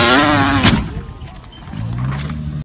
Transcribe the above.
Ah!